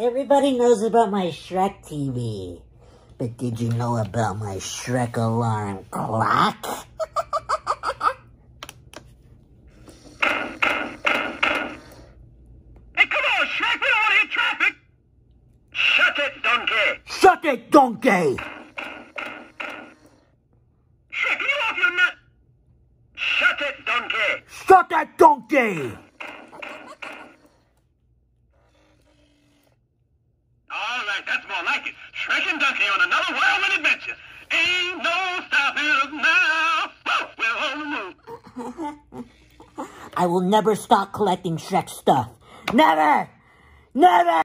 Everybody knows about my Shrek TV. But did you know about my Shrek alarm clock? Hey, come on, Shrek, we don't want to hit traffic. Shut it, donkey. Shut it, donkey! Shrek, you off your nut? Shut it, donkey. Shut that donkey! Right, that's more like it. Shrek and on another whirlwind adventure. Ain't no stopping us now. We're on the. I will never stop collecting Shrek stuff. Never! Never!